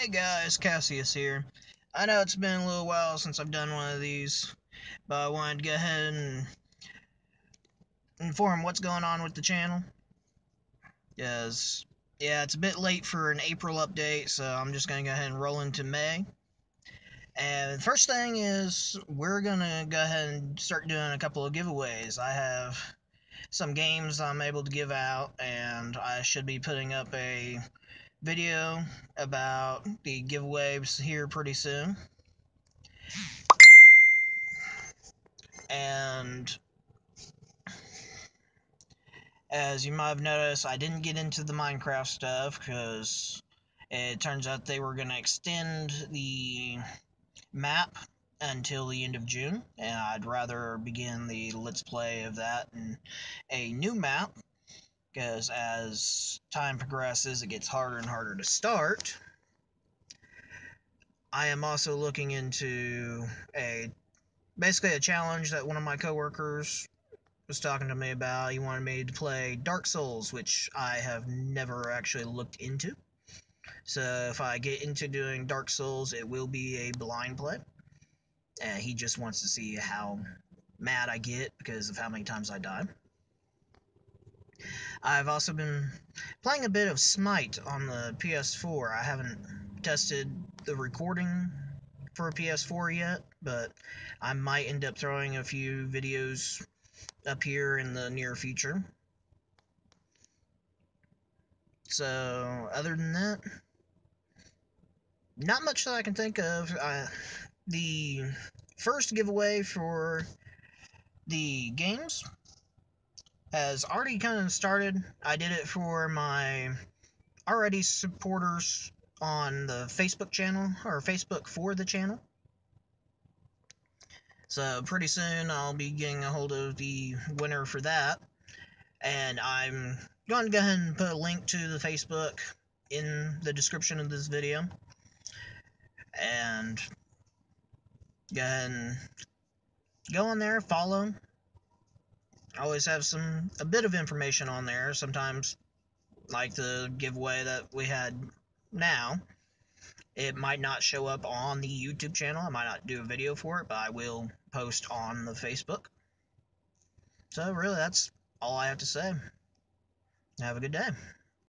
Hey guys, Casiuas here. I know it's been a little while since I've done one of these, but I wanted to go ahead and inform what's going on with the channel. Because, yeah, it's a bit late for an April update, so I'm just going to go ahead and roll into May. And the first thing is, we're going to go ahead and start doing a couple of giveaways. I have some games I'm able to give out, and I should be putting up a video about the giveaways here pretty soon. And as you might have noticed, I didn't get into the Minecraft stuff because it turns out they were going to extend the map until the end of June, and I'd rather begin the Let's Play of that in a new map because as time progresses, it gets harder and harder to start. I am also looking into a basically a challenge that one of my coworkers was talking to me about. He wanted me to play Dark Souls, which I have never actually looked into. So if I get into doing Dark Souls, it will be a blind play. And he just wants to see how mad I get because of how many times I die. I've also been playing a bit of Smite on the PS4. I haven't tested the recording for a PS4 yet, but I might end up throwing a few videos up here in the near future. So, other than that, not much that I can think of. Uh, the first giveaway for the games has already kind of started. I did it for my already supporters on the Facebook channel, or Facebook for the channel. So pretty soon I'll be getting a hold of the winner for that. And I'm going to go ahead and put a link to the Facebook in the description of this video. And go ahead and go on there, follow, I always have some a bit of information on there. Sometimes, like the giveaway that we had now, it might not show up on the YouTube channel. I might not do a video for it, but I will post on the Facebook. So really, that's all I have to say. Have a good day.